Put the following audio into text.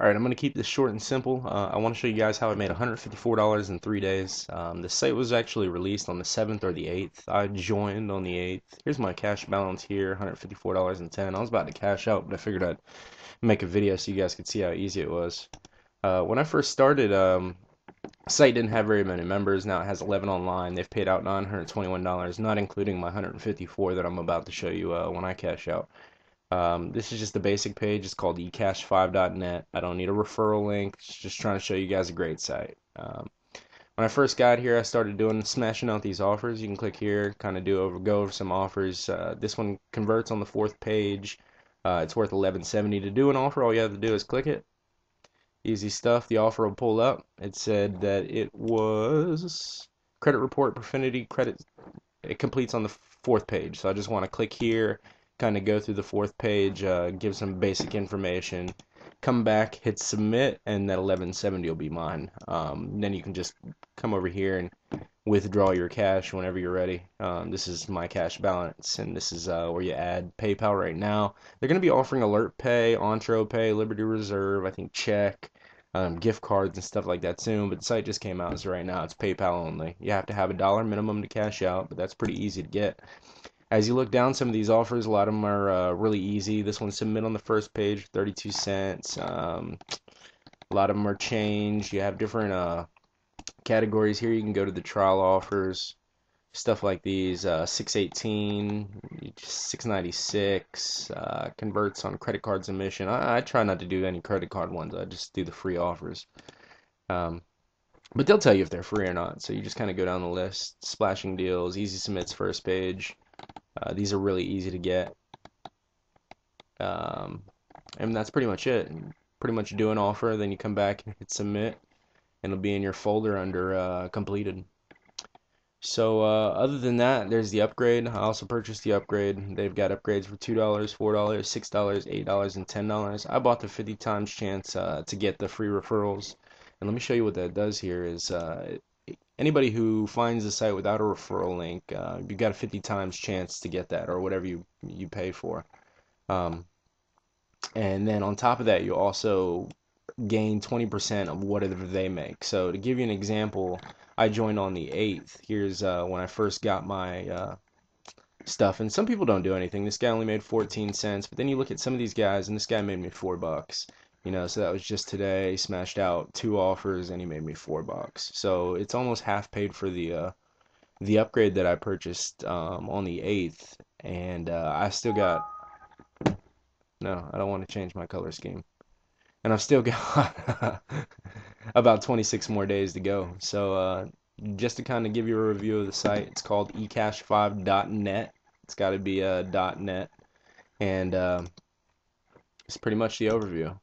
Alright, I'm going to keep this short and simple. Uh, I want to show you guys how I made $154 in three days. Um, the site was actually released on the 7th or the 8th. I joined on the 8th. Here's my cash balance here, $154.10. I was about to cash out, but I figured I'd make a video so you guys could see how easy it was. Uh, when I first started, um, site didn't have very many members. Now it has 11 online. They've paid out $921, not including my 154 that I'm about to show you uh, when I cash out. Um, this is just the basic page. It's called ecash5.net. I don't need a referral link. It's just trying to show you guys a great site. Um, when I first got here, I started doing smashing out these offers. You can click here, kind of do over, go over some offers. Uh, this one converts on the fourth page. Uh, it's worth 11.70 to do an offer. All you have to do is click it. Easy stuff. The offer will pull up. It said that it was credit report, Profinity credit. It completes on the fourth page. So I just want to click here kind of go through the fourth page, uh, give some basic information, come back, hit submit, and that 1170 will be mine. Um, then you can just come over here and withdraw your cash whenever you're ready. Um, this is my cash balance, and this is uh, where you add PayPal right now. They're going to be offering Alert Pay, EntroPay, Liberty Reserve, I think Check. Um, gift cards and stuff like that soon, but the site just came out, so right now it's PayPal only. You have to have a dollar minimum to cash out, but that's pretty easy to get. As you look down some of these offers, a lot of them are uh, really easy. This one submit on the first page, 32 cents. Um, a lot of them are changed. You have different uh, categories here. You can go to the trial offers, stuff like these. Uh, 618, 696, uh, converts on credit card submission. I, I, try not to do any credit card ones. I just do the free offers. Um, but they'll tell you if they're free or not. So you just kind of go down the list. Splashing deals, easy submits first page. Uh, these are really easy to get. Um, and that's pretty much it. Pretty much do an offer, then you come back and hit submit, and it'll be in your folder under uh, completed. So uh, other than that, there's the upgrade. I also purchased the upgrade. They've got upgrades for two dollars, four dollars, six dollars, eight dollars, and ten dollars. I bought the 50 times chance uh, to get the free referrals. And let me show you what that does here. Is uh, anybody who finds the site without a referral link, uh, you got a 50 times chance to get that or whatever you you pay for. Um, and then on top of that, you also gain 20% of whatever they make. So to give you an example, I joined on the 8th. Here's uh, when I first got my uh, stuff. And some people don't do anything. This guy only made 14 cents, but then you look at some of these guys, and this guy made me four bucks. You know, so that was just today. Smashed out two offers and he made me four bucks. So it's almost half paid for the uh, the upgrade that I purchased um, on the eighth, and uh, I still got. No, I don't want to change my color scheme, and I've still got about 26 more days to go. So uh, just to kind of give you a review of the site, it's called ecash5.net. It's got to be a uh, .net, and uh, it's pretty much the overview.